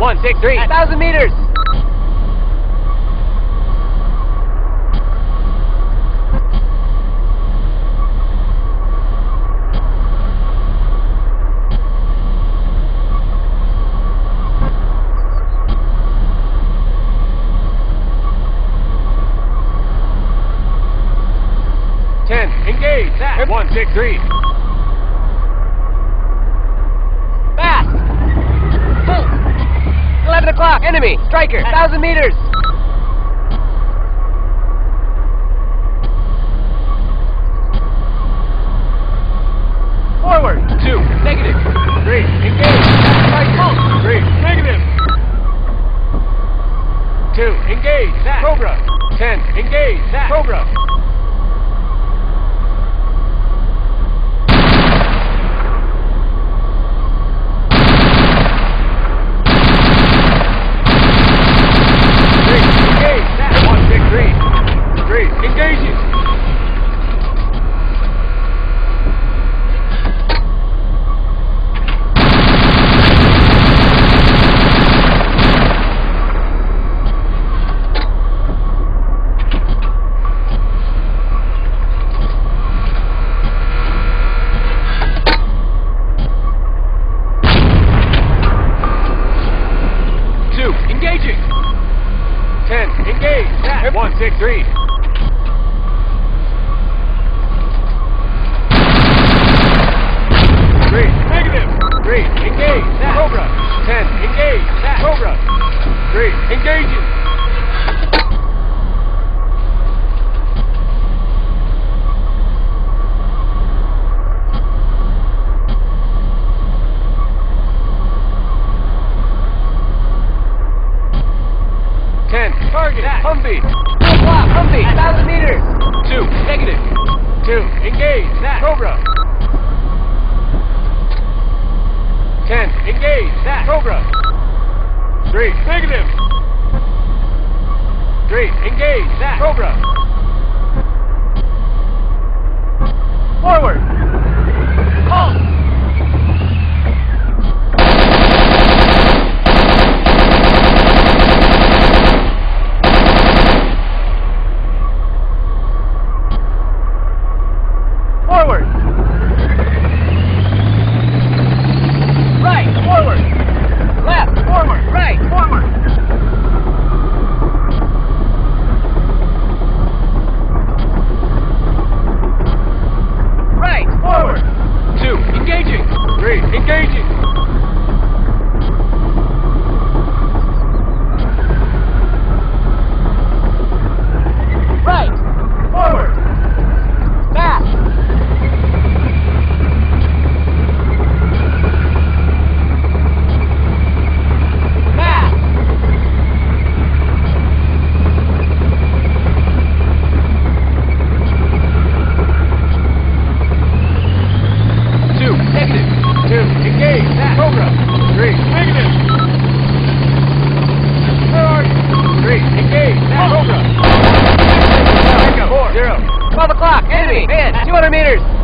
One, six, three. A thousand meters. Ten, engage. That. One, six, three. Enemy. Striker. Thousand meters. Forward. Two, negative. Three, engage. Striker. Three, negative. Two, engage. That. Cobra. Ten, engage. That. Cobra. Three, engage. That. One, six, three. Three, engaging. Engaging. Ten, engage. That. One, six. Three, negative. Three, engage. That. Cobra. Ten, engage. That. Cobra. Three, engaging. Ten, target. Humvee. Two o'clock. Humvee. A thousand meters. Two, negative. Two, engage. That. Cobra. Ten, engage. That. Cobra. Three, negative. Three, engage. That. Cobra. Forward. 12 o'clock. Man, 200 meters.